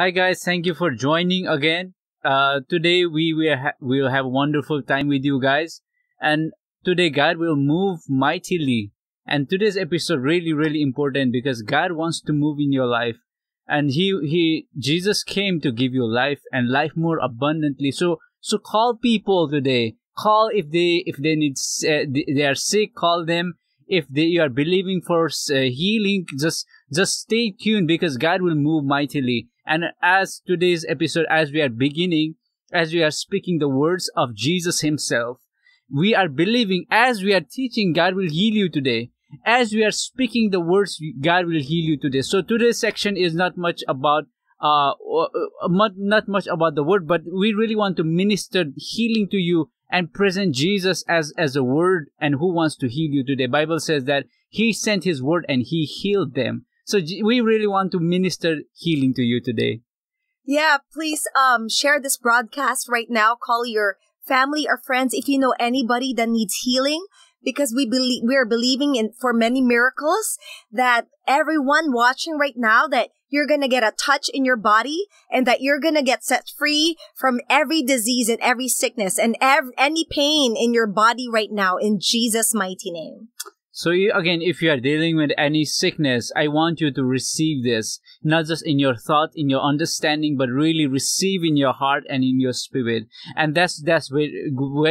Hi guys, thank you for joining again. Uh, today we will ha- we'll have a wonderful time with you guys, and today God will move mightily. And today's episode really really important because God wants to move in your life, and he he Jesus came to give you life and life more abundantly. So so call people today. Call if they if they need uh, they are sick. Call them if they are believing for uh, healing. Just just stay tuned because God will move mightily and as today's episode, as we are beginning, as we are speaking the words of Jesus Himself, we are believing as we are teaching, God will heal you today. As we are speaking the words, God will heal you today. So today's section is not much about uh, not, not much about the word, but we really want to minister healing to you and present Jesus as, as a word and who wants to heal you today. Bible says that he sent his word and he healed them. So we really want to minister healing to you today. Yeah, please um share this broadcast right now. Call your family or friends if you know anybody that needs healing because we believe we're believing in for many miracles that everyone watching right now that you're going to get a touch in your body and that you're going to get set free from every disease and every sickness and ev- any pain in your body right now in Jesus mighty name. So again, if you are dealing with any sickness, I want you to receive this, not just in your thought, in your understanding, but really receive in your heart and in your spirit. And that's, that's what,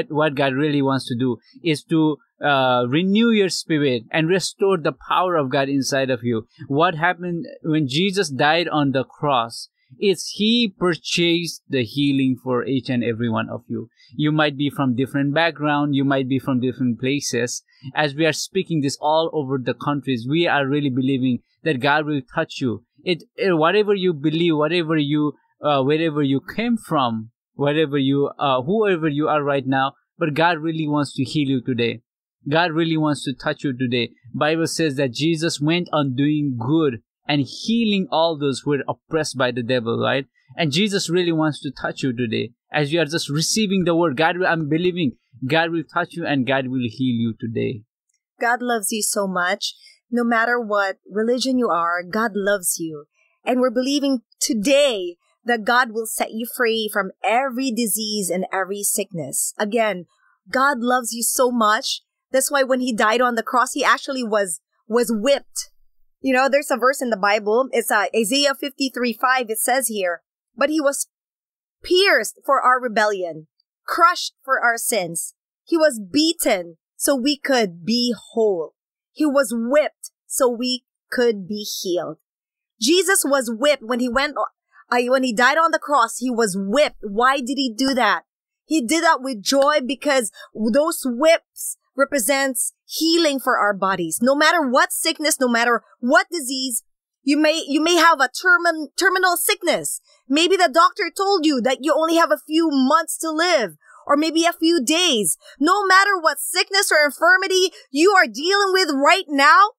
what God really wants to do, is to uh, renew your spirit and restore the power of God inside of you. What happened when Jesus died on the cross? It's He purchased the healing for each and every one of you. You might be from different background, you might be from different places. As we are speaking this all over the countries, we are really believing that God will touch you. It, it whatever you believe, whatever you, uh, wherever you came from, wherever you, uh, whoever you are right now, but God really wants to heal you today. God really wants to touch you today. Bible says that Jesus went on doing good and healing all those who are oppressed by the devil, right? And Jesus really wants to touch you today. As you are just receiving the word, God, I'm believing God will touch you and God will heal you today. God loves you so much. No matter what religion you are, God loves you. And we're believing today that God will set you free from every disease and every sickness. Again, God loves you so much. That's why when he died on the cross, he actually was, was whipped you know, there's a verse in the Bible. It's uh, Isaiah 53 5. It says here, but he was pierced for our rebellion, crushed for our sins. He was beaten so we could be whole. He was whipped so we could be healed. Jesus was whipped when he went, uh, when he died on the cross, he was whipped. Why did he do that? He did that with joy because those whips represents healing for our bodies. No matter what sickness, no matter what disease, you may, you may have a termin, terminal sickness. Maybe the doctor told you that you only have a few months to live or maybe a few days. No matter what sickness or infirmity you are dealing with right now,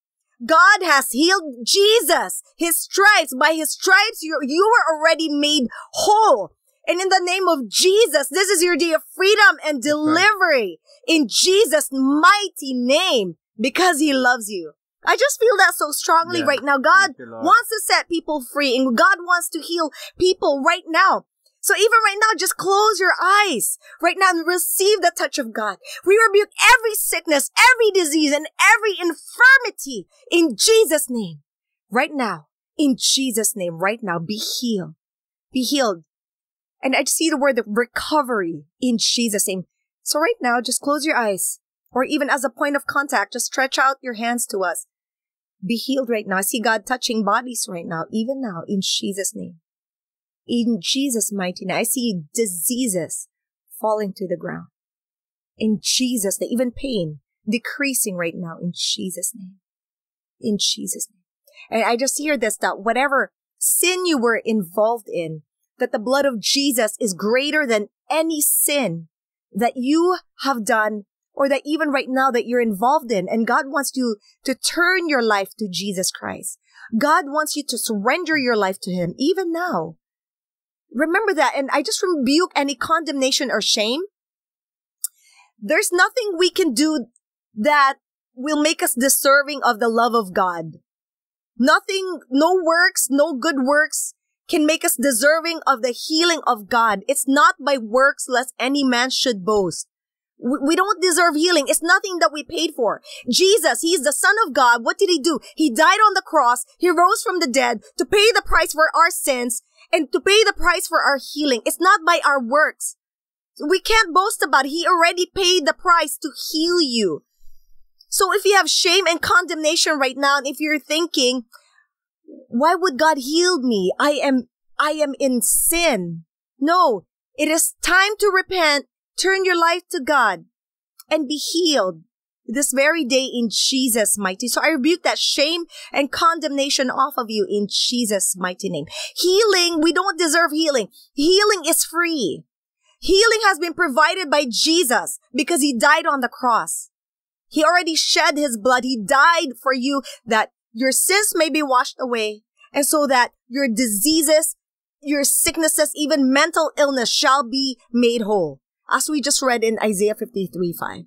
God has healed Jesus. His stripes, by his stripes, you, you were already made whole. And in the name of Jesus, this is your day of freedom and delivery in Jesus' mighty name because he loves you. I just feel that so strongly yeah. right now. God you, wants to set people free and God wants to heal people right now. So even right now, just close your eyes right now and receive the touch of God. We rebuke every sickness, every disease, and every infirmity in Jesus' name. Right now, in Jesus' name, right now, be healed. Be healed. And I see the word recovery in Jesus' name. So right now, just close your eyes. Or even as a point of contact, just stretch out your hands to us. Be healed right now. I see God touching bodies right now, even now, in Jesus' name. In Jesus' mighty name. I see diseases falling to the ground. In Jesus' name. Even pain decreasing right now in Jesus' name. In Jesus' name. And I just hear this, that whatever sin you were involved in, that the blood of Jesus is greater than any sin that you have done or that even right now that you're involved in. And God wants you to turn your life to Jesus Christ. God wants you to surrender your life to Him even now. Remember that. And I just rebuke any condemnation or shame. There's nothing we can do that will make us deserving of the love of God. Nothing, no works, no good works can make us deserving of the healing of God. It's not by works lest any man should boast. We don't deserve healing. It's nothing that we paid for. Jesus, He's the Son of God. What did He do? He died on the cross. He rose from the dead to pay the price for our sins and to pay the price for our healing. It's not by our works. We can't boast about it. He already paid the price to heal you. So if you have shame and condemnation right now, and if you're thinking, why would God heal me? I am, I am in sin. No, it is time to repent, turn your life to God, and be healed this very day in Jesus' mighty. So I rebuke that shame and condemnation off of you in Jesus' mighty name. Healing, we don't deserve healing. Healing is free. Healing has been provided by Jesus because he died on the cross. He already shed his blood. He died for you that your sins may be washed away and so that your diseases, your sicknesses, even mental illness shall be made whole. As we just read in Isaiah 53, 5.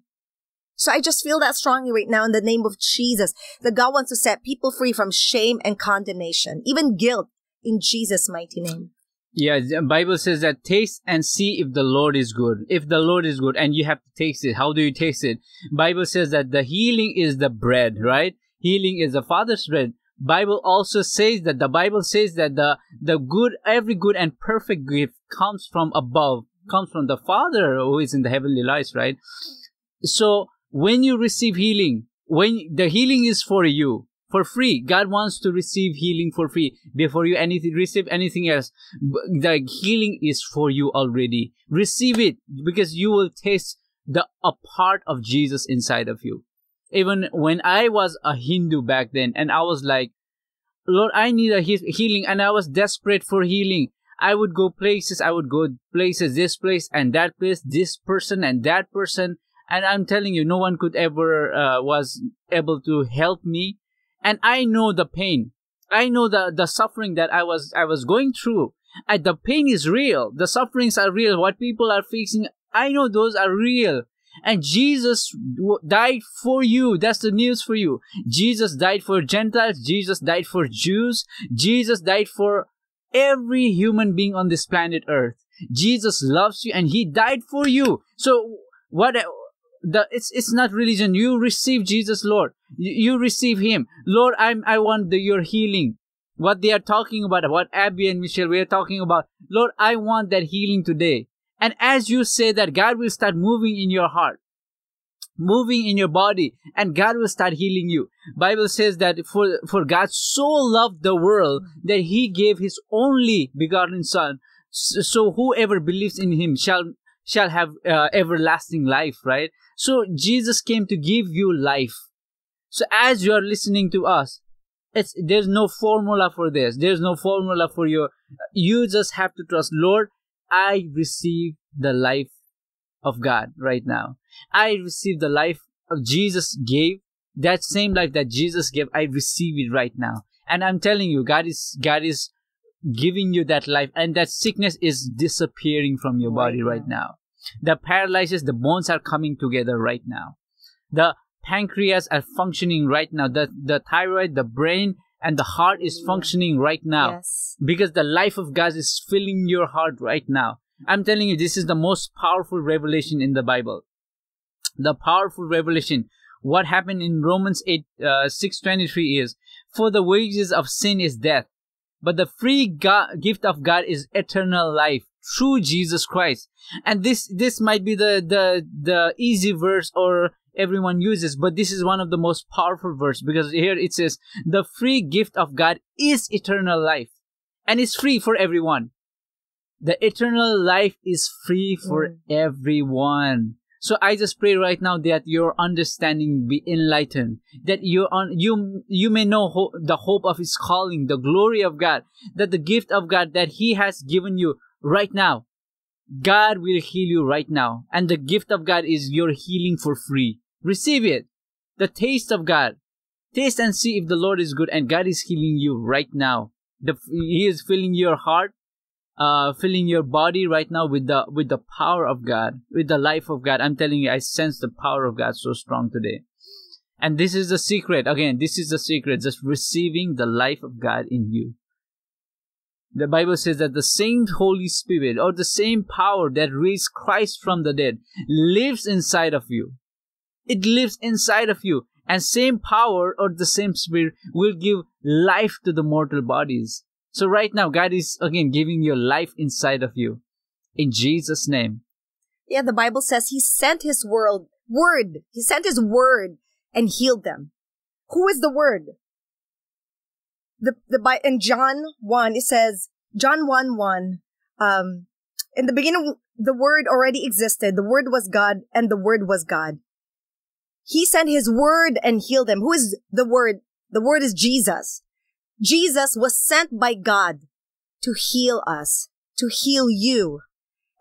So I just feel that strongly right now in the name of Jesus that God wants to set people free from shame and condemnation, even guilt in Jesus' mighty name. Yeah, the Bible says that taste and see if the Lord is good. If the Lord is good and you have to taste it, how do you taste it? Bible says that the healing is the bread, right? Healing is the Father's bread. Bible also says that the Bible says that the the good every good and perfect gift comes from above, comes from the Father who is in the heavenly lights, right? So when you receive healing, when the healing is for you, for free. God wants to receive healing for free before you anything receive anything else. The healing is for you already. Receive it because you will taste the a part of Jesus inside of you. Even when I was a Hindu back then, and I was like, Lord, I need a he- healing, and I was desperate for healing. I would go places, I would go places, this place and that place, this person and that person, and I'm telling you, no one could ever uh, was able to help me and I know the pain. I know the, the suffering that I was I was going through. The pain is real. The sufferings are real. What people are facing, I know those are real. And Jesus died for you. That's the news for you. Jesus died for Gentiles. Jesus died for Jews. Jesus died for every human being on this planet Earth. Jesus loves you and he died for you. So what the it's it's not religion you receive jesus lord you, you receive him lord i'm i want the, your healing what they are talking about what abby and michelle we are talking about lord i want that healing today and as you say that god will start moving in your heart moving in your body and god will start healing you bible says that for for god so loved the world that he gave his only begotten son so whoever believes in him shall shall have uh, everlasting life right so Jesus came to give you life. So as you are listening to us, it's there's no formula for this. There's no formula for your you just have to trust Lord, I receive the life of God right now. I receive the life of Jesus gave. That same life that Jesus gave, I receive it right now. And I'm telling you, God is God is giving you that life and that sickness is disappearing from your body right now. The paralysis, the bones are coming together right now. The pancreas are functioning right now. The, the thyroid, the brain, and the heart is functioning right now. Yes. Because the life of God is filling your heart right now. I'm telling you, this is the most powerful revelation in the Bible. The powerful revelation. What happened in Romans 8, uh, 623 is, for the wages of sin is death, but the free God, gift of God is eternal life through Jesus Christ. And this this might be the the the easy verse or everyone uses, but this is one of the most powerful verse because here it says the free gift of God is eternal life and it's free for everyone. The eternal life is free for mm. everyone. So I just pray right now that your understanding be enlightened, that you on you you may know ho- the hope of His calling, the glory of God, that the gift of God that He has given you right now. God will heal you right now. And the gift of God is your healing for free. Receive it. The taste of God. Taste and see if the Lord is good and God is healing you right now. The, he is filling your heart, uh, filling your body right now with the, with the power of God, with the life of God. I'm telling you, I sense the power of God so strong today. And this is the secret. Again, this is the secret. Just receiving the life of God in you. The Bible says that the same Holy Spirit or the same power that raised Christ from the dead lives inside of you. It lives inside of you. And same power or the same spirit will give life to the mortal bodies. So right now, God is again giving you life inside of you. In Jesus' name. Yeah, the Bible says he sent his word, word. He sent his word and healed them. Who is the word? The, the, by, in John 1, it says, John 1, 1, um, in the beginning, the word already existed. The word was God and the word was God. He sent his word and healed them. Who is the word? The word is Jesus. Jesus was sent by God to heal us, to heal you.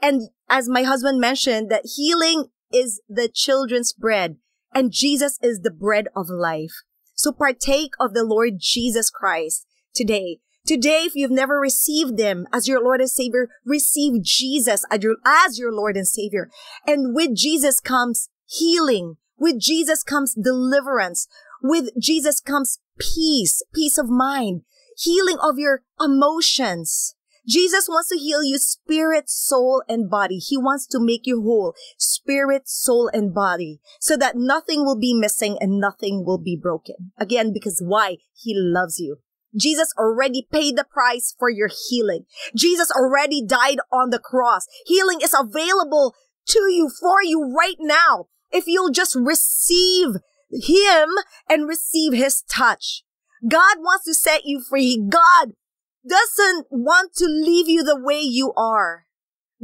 And as my husband mentioned, that healing is the children's bread and Jesus is the bread of life. So partake of the Lord Jesus Christ today. Today, if you've never received Him as your Lord and Savior, receive Jesus as your, as your Lord and Savior. And with Jesus comes healing. With Jesus comes deliverance. With Jesus comes peace, peace of mind, healing of your emotions. Jesus wants to heal you spirit, soul, and body. He wants to make you whole, spirit, soul, and body, so that nothing will be missing and nothing will be broken. Again, because why? He loves you. Jesus already paid the price for your healing. Jesus already died on the cross. Healing is available to you, for you right now. If you'll just receive him and receive his touch. God wants to set you free. God doesn't want to leave you the way you are.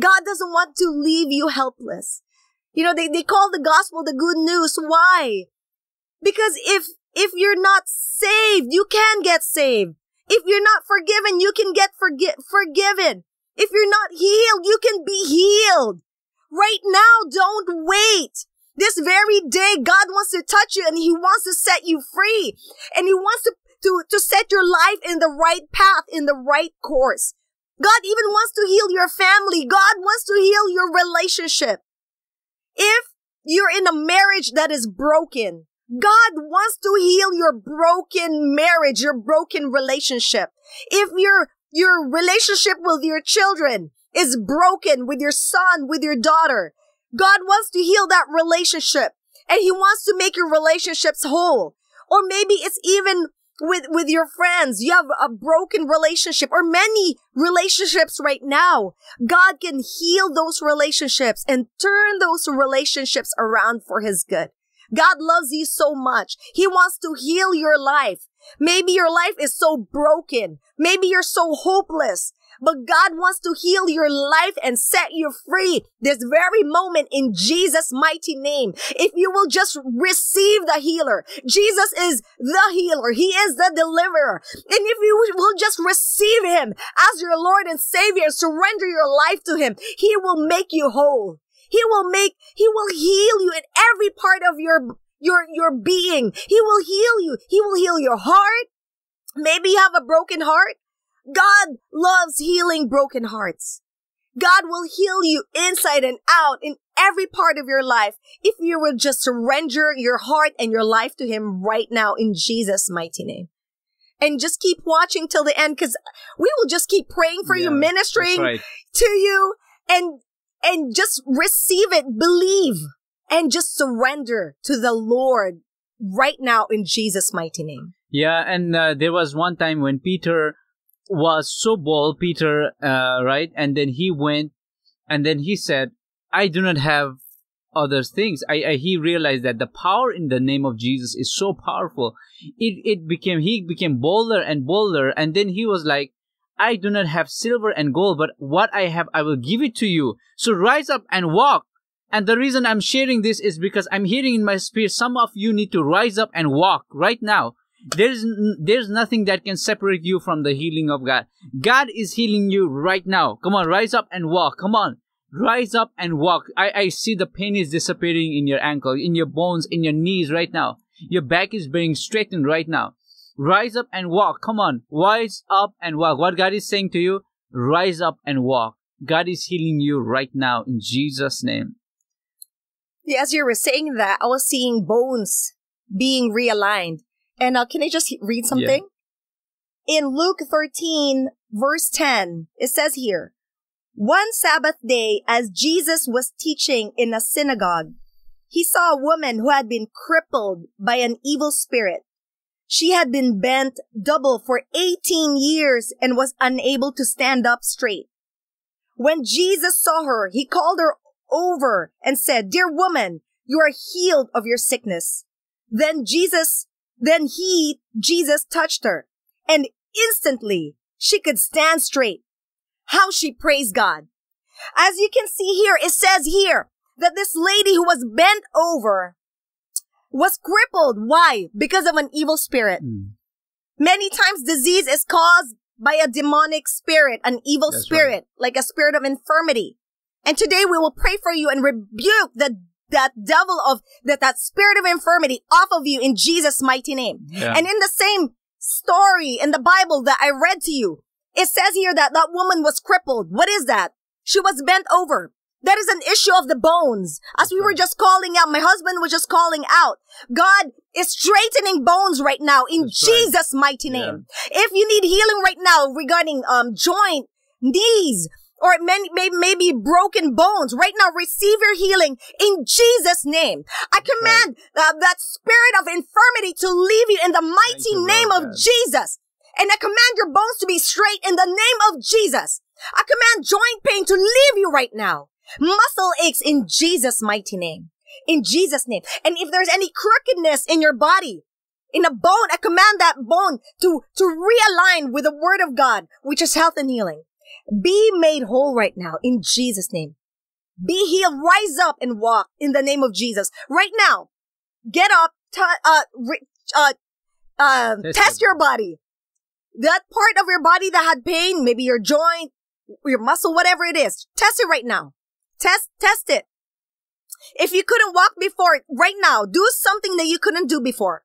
God doesn't want to leave you helpless. You know, they, they call the gospel the good news. Why? Because if, if you're not saved, you can get saved. If you're not forgiven, you can get forgi- forgiven. If you're not healed, you can be healed. Right now, don't wait. This very day, God wants to touch you and He wants to set you free. And He wants to, to, to set your life in the right path, in the right course. God even wants to heal your family. God wants to heal your relationship. If you're in a marriage that is broken, God wants to heal your broken marriage, your broken relationship. If your, your relationship with your children is broken with your son, with your daughter, God wants to heal that relationship and he wants to make your relationships whole. Or maybe it's even with, with your friends. You have a broken relationship or many relationships right now. God can heal those relationships and turn those relationships around for his good. God loves you so much. He wants to heal your life. Maybe your life is so broken. Maybe you're so hopeless. But God wants to heal your life and set you free this very moment in Jesus' mighty name. If you will just receive the healer, Jesus is the healer. He is the deliverer. And if you will just receive him as your Lord and Savior, surrender your life to him, he will make you whole. He will make, he will heal you in every part of your, your, your being. He will heal you. He will heal your heart. Maybe you have a broken heart. God loves healing broken hearts. God will heal you inside and out in every part of your life if you will just surrender your heart and your life to Him right now in Jesus' mighty name. And just keep watching till the end because we will just keep praying for Yeah, you, ministering right. to you and, and just receive it, believe and just surrender to the Lord right now in Jesus' mighty name. Yeah, and uh, there was one time when Peter was so bold, Peter, uh, right? And then he went, and then he said, "I do not have other things." I, I he realized that the power in the name of Jesus is so powerful. It it became he became bolder and bolder, and then he was like, "I do not have silver and gold, but what I have, I will give it to you. So rise up and walk." And the reason I'm sharing this is because I'm hearing in my spirit some of you need to rise up and walk right now. There's there's nothing that can separate you from the healing of God. God is healing you right now. Come on, rise up and walk. Come on. Rise up and walk. I, I see the pain is disappearing in your ankle, in your bones, in your knees right now. Your back is being straightened right now. Rise up and walk. Come on. Rise up and walk. What God is saying to you, rise up and walk. God is healing you right now in Jesus' name. As you were saying that, I was seeing bones being realigned. And uh, can I just read something? in Luke 13 verse 10, it says here, one Sabbath day as Jesus was teaching in a synagogue, he saw a woman who had been crippled by an evil spirit. She had been bent double for 18 years and was unable to stand up straight. When Jesus saw her, he called her over and said, Dear woman, you are healed of your sickness. Then Jesus, then he, Jesus touched her and instantly she could stand straight. How she praised God. As you can see here, it says here that this lady who was bent over was crippled. Why? Because of an evil spirit. Mm. Many times disease is caused by a demonic spirit, an evil That's spirit, right. like a spirit of infirmity. And today we will pray for you and rebuke the that devil of that that spirit of infirmity off of you in Jesus mighty name. Yeah. And in the same story in the Bible that I read to you, it says here that that woman was crippled. What is that? She was bent over. That is an issue of the bones. As we were just calling out, my husband was just calling out. God is straightening bones right now in That's Jesus' right. mighty name. Yeah. If you need healing right now regarding um joint, knees, or may, may, maybe broken bones. Right now, receive your healing in Jesus' name. I command right. uh, that spirit of infirmity to leave you in the mighty you, name Lord, of. Jesus. And I command your bones to be straight in the name of Jesus. I command joint pain to leave you right now. Muscle aches in Jesus' mighty name. In Jesus' name. And if there's any crookedness in your body, in a bone, I command that bone to, to realign with the word of God, which is health and healing. Be made whole right now in Jesus' name. Be healed. Rise up and walk in the name of Jesus right now. Get up. T- uh, re- uh, uh, test your body. That part of your body that had pain, maybe your joint, your muscle, whatever it is, test it right now. Test, test it. If you couldn't walk before, right now, do something that you couldn't do before.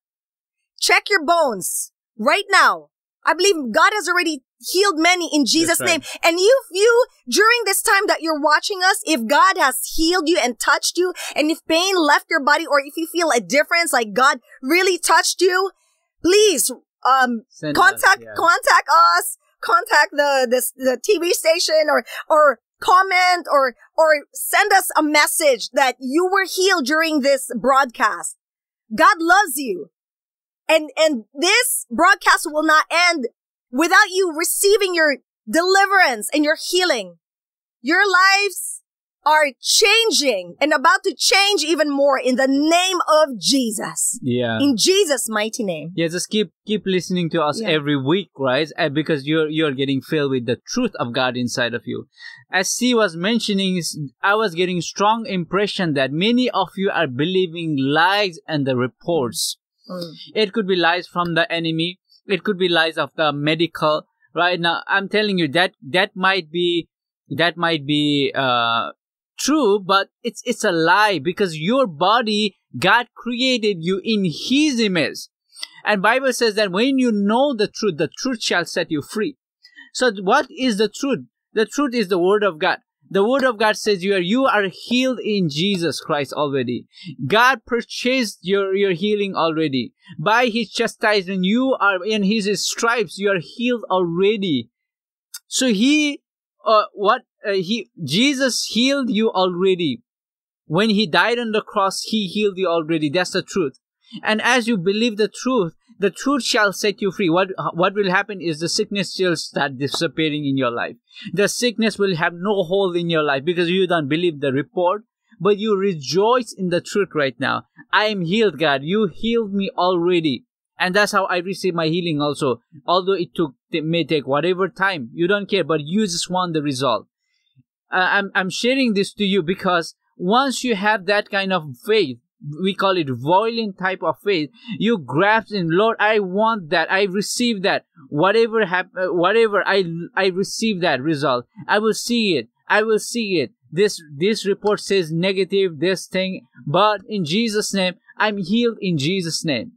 Check your bones right now. I believe God has already healed many in Jesus' right. name. And if you, during this time that you're watching us, if God has healed you and touched you, and if pain left your body, or if you feel a difference, like God really touched you, please, um, Send contact, us, yeah. contact us, contact the, the, the TV station or, or comment or, or send us a message that you were healed during this broadcast. God loves you. And, and this broadcast will not end without you receiving your deliverance and your healing. Your lives are changing and about to change even more in the name of Jesus. Yeah. In Jesus' mighty name. Yeah, just keep keep listening to us yeah. every week, right? Because you're you're getting filled with the truth of God inside of you. As C was mentioning, I was getting strong impression that many of you are believing lies and the reports. Mm. It could be lies from the enemy. It could be lies of the medical. Right now, I'm telling you that that might be that might be uh true, but it's it's a lie because your body God created you in His image, and Bible says that when you know the truth, the truth shall set you free. So, what is the truth? The truth is the Word of God. The word of God says you are you are healed in Jesus Christ already. God purchased your, your healing already. By his chastisement, you are in his stripes, you are healed already. So he uh, what uh, he Jesus healed you already. When he died on the cross, he healed you already. That's the truth. And as you believe the truth, the truth shall set you free. What, what will happen is the sickness shall start disappearing in your life. The sickness will have no hold in your life because you don't believe the report, but you rejoice in the truth right now. I am healed, God. You healed me already. And that's how I receive my healing also. Although it took, it may take whatever time, you don't care, but you just want the result. Uh, I'm, I'm sharing this to you because once you have that kind of faith, we call it violent type of faith you grasp in lord i want that. I receive that. Whatever hap- uh, whatever i i receive that result i will see it. I will see it. This this report says negative this thing but in jesus name i'm healed in jesus name.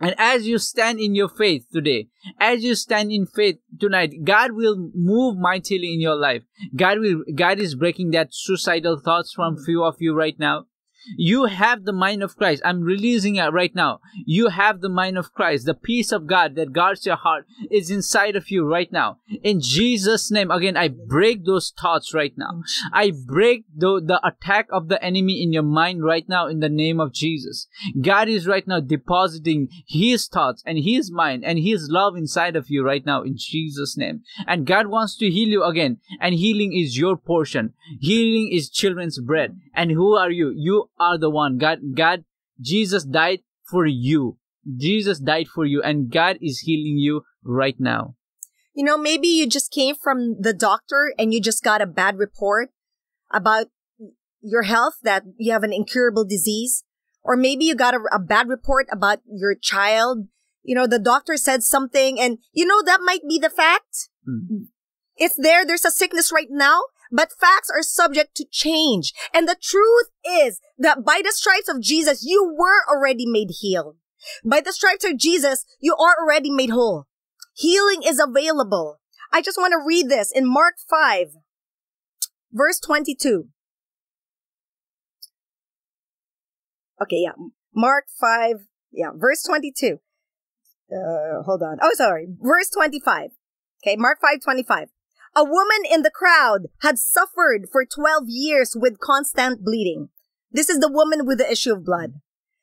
And as you stand in your faith today, as you stand in faith tonight, God will move mightily in your life. God will, God is breaking that suicidal thoughts from few of you right now. You have the mind of Christ. I'm releasing it right now. You have the mind of Christ. The peace of God that guards your heart is inside of you right now. In Jesus' name, again, I break those thoughts right now. Oh, I break the, the attack of the enemy in your mind right now in the name of Jesus. God is right now depositing His thoughts and His mind and His love inside of you right now in Jesus' name. And God wants to heal you again. And healing is your portion. Healing is children's bread. And who are you? You are the one. God, God, Jesus died for you. Jesus died for you and God is healing you right now. You know, maybe you just came from the doctor and you just got a bad report about your health that you have an incurable disease. Or maybe you got a, a bad report about your child. You know, the doctor said something and you know, that might be the fact. Mm-hmm. It's there. There's a sickness right now, but facts are subject to change. And the truth is that by the stripes of Jesus, you were already made healed. By the stripes of Jesus, you are already made whole. Healing is available. I just want to read this in Mark 5, verse 22. Okay, yeah. Mark 5, yeah, verse 22. Uh, hold on. Oh, sorry. Verse 25. Okay, Mark 5, 25. A woman in the crowd had suffered for 12 years with constant bleeding. This is the woman with the issue of blood.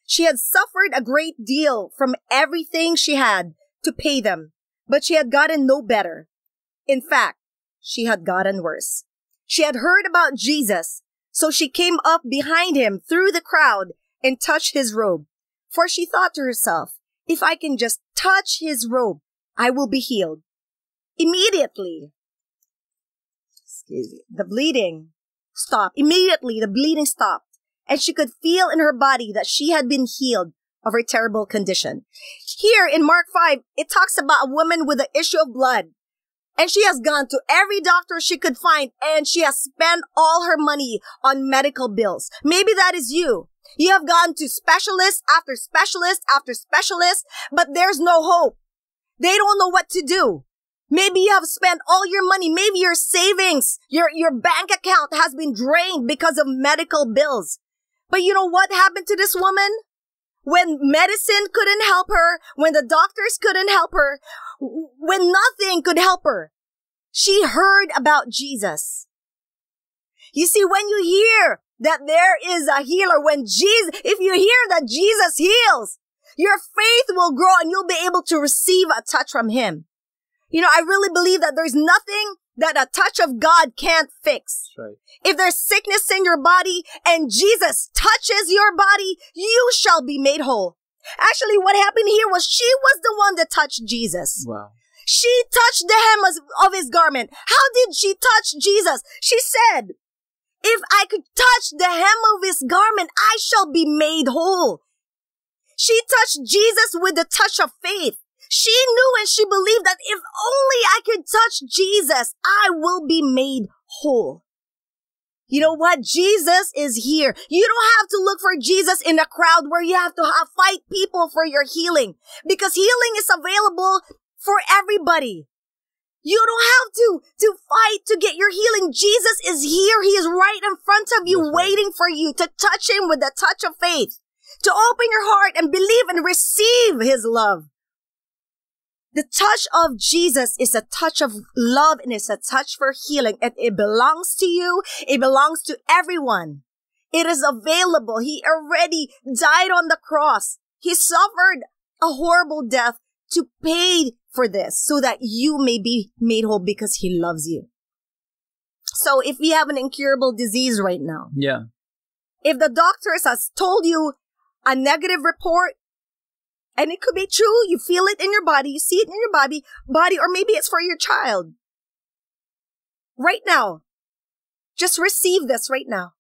She had suffered a great deal from everything she had to pay them, but she had gotten no better. In fact, she had gotten worse. She had heard about Jesus, so she came up behind him through the crowd and touched his robe. For she thought to herself, if I can just touch his robe, I will be healed. Immediately, the bleeding stopped. Immediately, the bleeding stopped. And she could feel in her body that she had been healed of her terrible condition. Here in Mark 5, it talks about a woman with an issue of blood. And she has gone to every doctor she could find and she has spent all her money on medical bills. Maybe that is you. You have gone to specialist after specialist after specialist, but there's no hope. They don't know what to do. Maybe you have spent all your money. Maybe your savings, your, your bank account has been drained because of medical bills. But you know what happened to this woman? When medicine couldn't help her, when the doctors couldn't help her, when nothing could help her, she heard about Jesus. You see, when you hear that there is a healer, when Jesus, if you hear that Jesus heals, your faith will grow and you'll be able to receive a touch from him. You know, I really believe that there's nothing that a touch of God can't fix. Right. If there's sickness in your body and Jesus touches your body, you shall be made whole. Actually, what happened here was she was the one that touched Jesus. Wow. She touched the hem of his garment. How did she touch Jesus? She said, if I could touch the hem of his garment, I shall be made whole. She touched Jesus with the touch of faith. She knew and she believed that if only I could touch Jesus, I will be made whole. You know what? Jesus is here. You don't have to look for Jesus in a crowd where you have to have, fight people for your healing because healing is available for everybody. You don't have to, to fight to get your healing. Jesus is here. He is right in front of you, waiting for you to touch him with the touch of faith, to open your heart and believe and receive his love. The touch of Jesus is a touch of love and it's a touch for healing. And it belongs to you. It belongs to everyone. It is available. He already died on the cross. He suffered a horrible death to pay for this so that you may be made whole because he loves you. So if you have an incurable disease right now, yeah. If the doctors has told you a negative report, and it could be true. You feel it in your body. You see it in your body, body, or maybe it's for your child. Right now. Just receive this right now.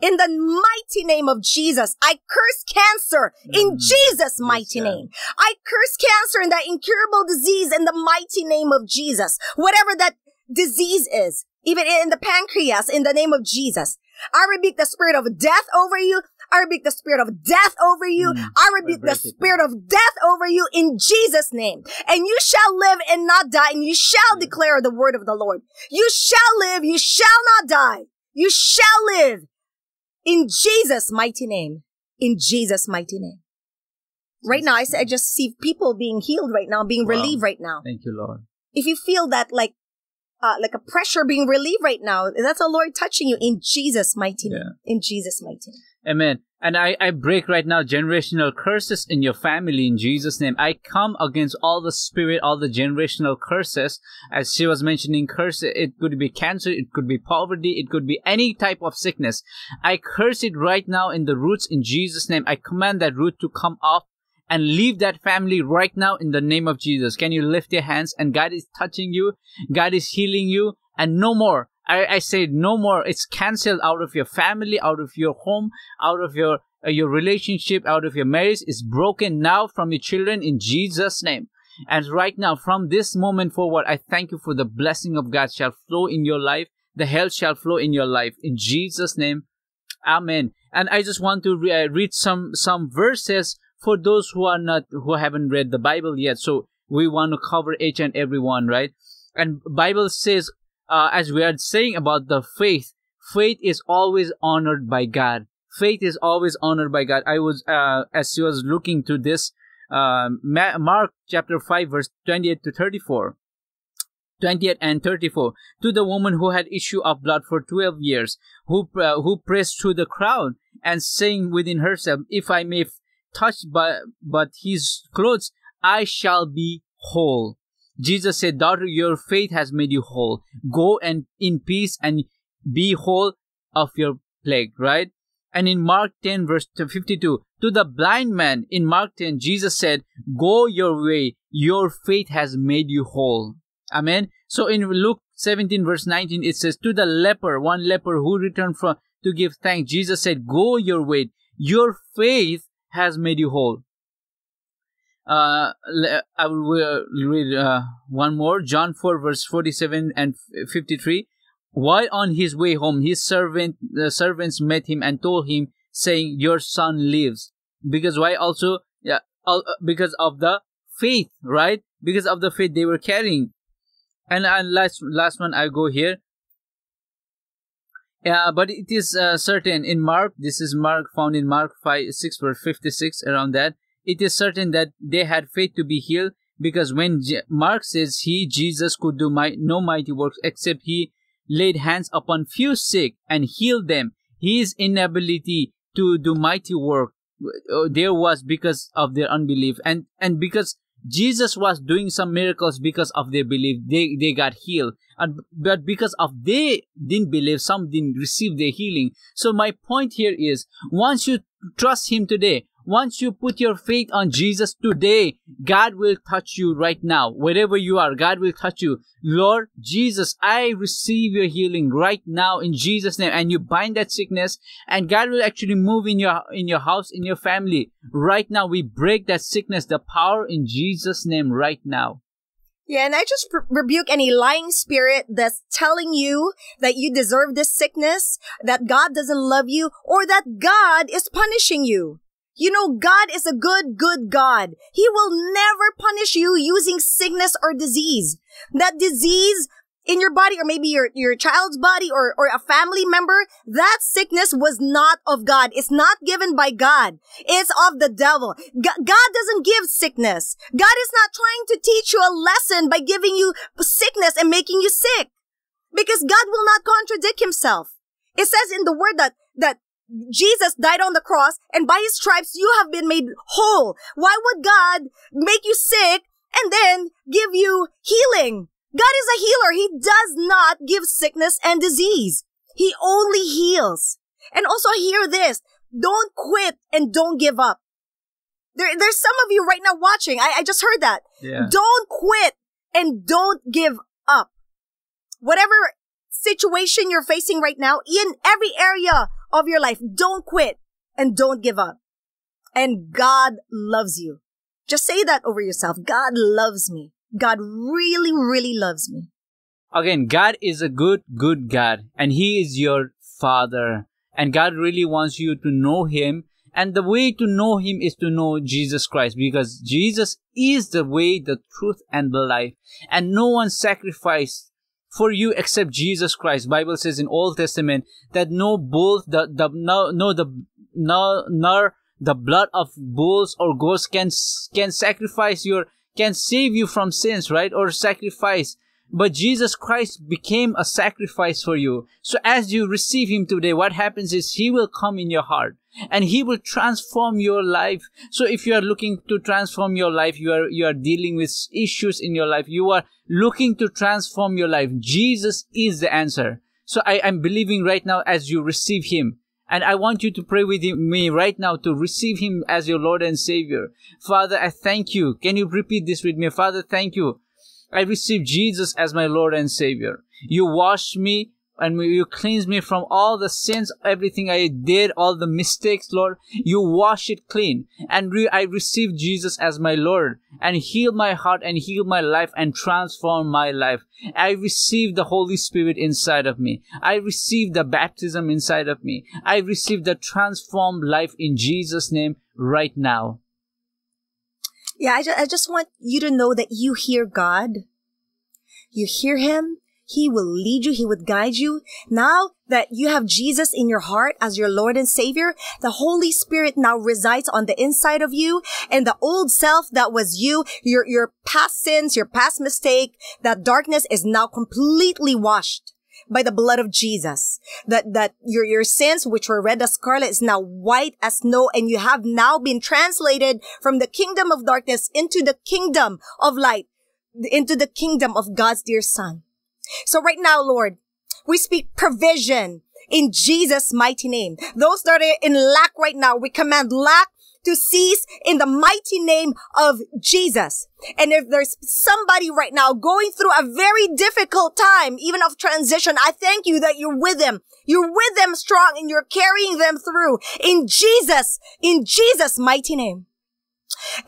In the mighty name of Jesus, I curse cancer in mm. Jesus' mighty name. I curse cancer and that incurable disease in the mighty name of Jesus. Whatever that disease is, even in the pancreas, in the name of Jesus. I rebuke the spirit of death over you. I rebuke the spirit of death over you. Mm, I rebuke the spirit of death over you in Jesus' name. And you shall live and not die, and you shall mm. declare the word of the Lord. You shall live, you shall not die. You shall live In Jesus' mighty name. In Jesus' mighty name. Right now, I, I just see people being healed right now, being Wow. relieved right now. Thank you, Lord. If you feel that like, uh, like a pressure being relieved right now, that's the Lord touching you in Jesus' mighty name. In Jesus' mighty name. Amen. And I, I break right now generational curses in your family in Jesus' name. I come against all the spirit, all the generational curses. As she was mentioning, curse, it could be cancer, it could be poverty, it could be any type of sickness. I curse it right now in the roots in Jesus' name. I command that root to come off and leave that family right now in the name of Jesus. Can you lift your hands and God is touching you? God is healing you and no more. I, I say no more. It's cancelled out of your family, out of your home, out of your uh, your relationship, out of your marriage. It's broken now from your children in Jesus' name. And right now, from this moment forward, I thank you for the blessing of God shall flow in your life. The health shall flow in your life in Jesus' name. Amen. And I just want to re- uh, read some some verses for those who are not who haven't read the Bible yet. So we want to cover each and every one, right? And Bible says, uh, as we are saying about the faith, faith is always honored by God. Faith is always honored by God. I was uh, as I was looking to this um, Mark chapter five verse twenty eight to thirty four. 28 and 34 to the woman who had issue of blood for 12 years who uh, who pressed through the crowd and saying within herself if i may touch but but his clothes i shall be whole jesus said daughter your faith has made you whole go and in peace and be whole of your plague right and in mark 10 verse 52 to the blind man in mark 10 jesus said go your way your faith has made you whole Amen. So in Luke 17 verse 19 it says to the leper, one leper who returned from to give thanks, Jesus said, "Go your way. Your faith has made you whole." Uh, I will uh, read uh, one more. John 4 verse 47 and 53. While on his way home, his servant, the servants met him and told him, saying, "Your son lives." Because why? Also, yeah, uh, because of the faith, right? Because of the faith they were carrying and uh, last last one i go here yeah but it is uh, certain in mark this is mark found in mark 5 6 verse 56 around that it is certain that they had faith to be healed because when mark says he jesus could do my, no mighty works except he laid hands upon few sick and healed them his inability to do mighty work uh, there was because of their unbelief and and because Jesus was doing some miracles because of their belief. They they got healed. And but because of they didn't believe, some didn't receive their healing. So my point here is once you trust him today, once you put your faith on Jesus today, God will touch you right now. Wherever you are, God will touch you. Lord Jesus, I receive your healing right now in Jesus' name. And you bind that sickness and God will actually move in your in your house, in your family. Right now, we break that sickness, the power in Jesus' name right now. Yeah, and I just re- rebuke any lying spirit that's telling you that you deserve this sickness, that God doesn't love you, or that God is punishing you. You know, God is a good, good God. He will never punish you using sickness or disease. That disease in your body, or maybe your, your child's body, or, or a family member, that sickness was not of God. It's not given by God. It's of the devil. G- God doesn't give sickness. God is not trying to teach you a lesson by giving you sickness and making you sick. Because God will not contradict himself. It says in the word that, that Jesus died on the cross and by his stripes you have been made whole. Why would God make you sick and then give you healing? God is a healer. He does not give sickness and disease. He only heals. And also hear this. Don't quit and don't give up. There, there's some of you right now watching. I, I just heard that. Yeah. Don't quit and don't give up. Whatever situation you're facing right now, in every area of your life, don't quit and don't give up. And God loves you. Just say that over yourself. God loves me. God really, really loves me. Again, God is a good, good God, and He is your Father. And God really wants you to know Him. And the way to know Him is to know Jesus Christ, because Jesus is the way, the truth, and the life. And no one sacrificed for you except Jesus Christ. Bible says in Old Testament that no bull, the, the, no, no, the, no, nor the blood of bulls or goats can, can sacrifice your, can save you from sins, right? Or sacrifice. But Jesus Christ became a sacrifice for you. So as you receive Him today, what happens is He will come in your heart and he will transform your life so if you are looking to transform your life you are you are dealing with issues in your life you are looking to transform your life jesus is the answer so i am believing right now as you receive him and I want you to pray with me right now to receive Him as your Lord and Savior. Father, I thank you. Can you repeat this with me? Father, thank you. I receive Jesus as my Lord and Savior. You wash me and you cleanse me from all the sins, everything I did, all the mistakes, Lord. You wash it clean. And re- I receive Jesus as my Lord and heal my heart and heal my life and transform my life. I receive the Holy Spirit inside of me. I receive the baptism inside of me. I receive the transformed life in Jesus' name right now. Yeah, I just, I just want you to know that you hear God. You hear Him he will lead you. He would guide you. Now that you have Jesus in your heart as your Lord and Savior, the Holy Spirit now resides on the inside of you and the old self that was you, your, your past sins, your past mistake, that darkness is now completely washed by the blood of Jesus. That, that your, your sins, which were red as scarlet, is now white as snow, and you have now been translated from the kingdom of darkness into the kingdom of light, into the kingdom of God's dear son. So right now, Lord, we speak provision in Jesus' mighty name. Those that are in lack right now, we command lack to cease in the mighty name of Jesus. And if there's somebody right now going through a very difficult time, even of transition, I thank you that you're with them. You're with them strong and you're carrying them through in Jesus, in Jesus' mighty name.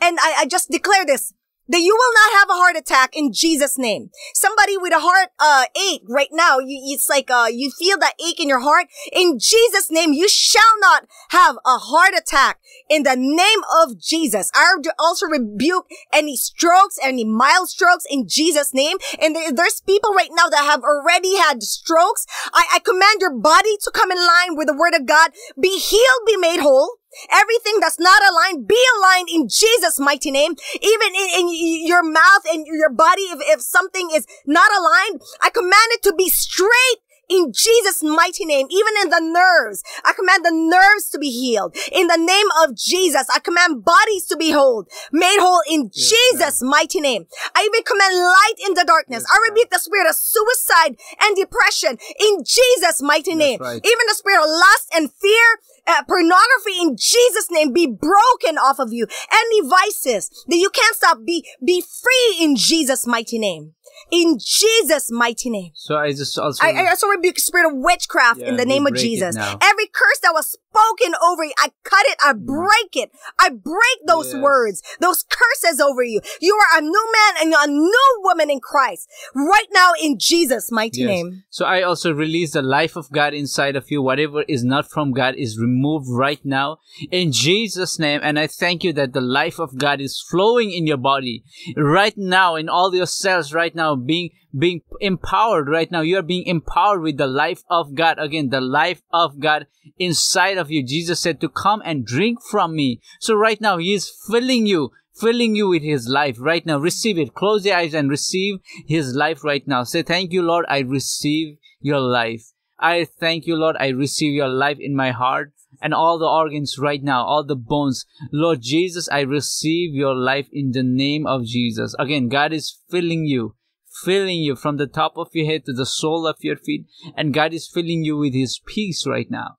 And I, I just declare this that you will not have a heart attack in Jesus name. Somebody with a heart uh ache right now, you, it's like uh you feel that ache in your heart. In Jesus name, you shall not have a heart attack in the name of Jesus. I also rebuke any strokes, any mild strokes in Jesus name. And there's people right now that have already had strokes. I, I command your body to come in line with the word of God. Be healed, be made whole. Everything that's not aligned, be aligned in Jesus' mighty name. Even in, in your mouth and your body, if, if something is not aligned, I command it to be straight in Jesus' mighty name, even in the nerves. I command the nerves to be healed. In the name of Jesus, I command bodies to be whole, made whole in yes, Jesus' mighty name. I even command light in the darkness. Yes, I rebuke the spirit of suicide and depression in Jesus' mighty name. Right. Even the spirit of lust and fear uh, pornography in Jesus name be broken off of you. Any vices that you can't stop be, be free in Jesus mighty name in Jesus' mighty name. So I just also I, I also rebuke spirit of witchcraft yeah, in the name of Jesus. Every curse that was spoken over you, I cut it, I mm. break it, I break those yes. words, those curses over you. You are a new man and you're a new woman in Christ right now in Jesus' mighty yes. name. So I also release the life of God inside of you. Whatever is not from God is removed right now in Jesus' name. And I thank you that the life of God is flowing in your body right now in all your cells right now being being empowered right now. You are being empowered with the life of god. Again the life of god inside of you. Jesus said to come and drink from me. So right now he is filling you filling you with his life right now. Receive it. Close your eyes and receive his life right now. Say thank you lord. I receive your life. I thank you lord. I receive your life in my heart and all the organs right now, all the bones. Lord Jesus, I receive your life in the name of Jesus. Again, God is filling you filling you from the top of your head to the sole of your feet. And God is filling you with His peace right now.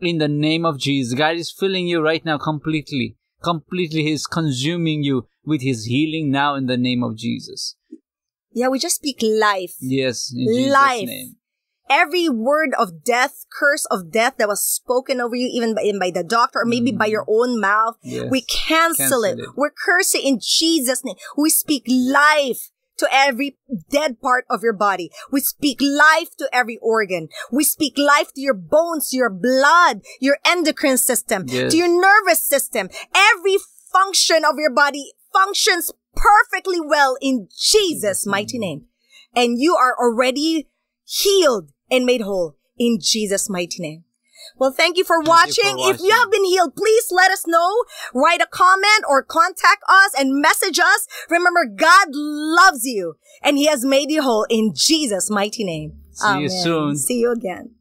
In the name of Jesus, God is filling you right now completely. Completely, He's consuming you with His healing now in the name of Jesus. Yeah, we just speak life. Yes, in Jesus' life. name. Every word of death, curse of death that was spoken over you, even by, even by the doctor or maybe mm. by your own mouth, yes. we cancel, cancel it. it. We're cursing in Jesus' name. We speak life to every dead part of your body. We speak life to every organ. We speak life to your bones, your blood, your endocrine system, yes. to your nervous system. Every function of your body functions perfectly well in Jesus' mm-hmm. mighty name. and you are already healed and made whole in Jesus' mighty name. Well, thank you for, Thank watching. you for If you have been healed, please let us know. Write a comment or contact us and message us. Remember, God loves you and he has made you whole in Jesus' mighty name. See you soon. See you again.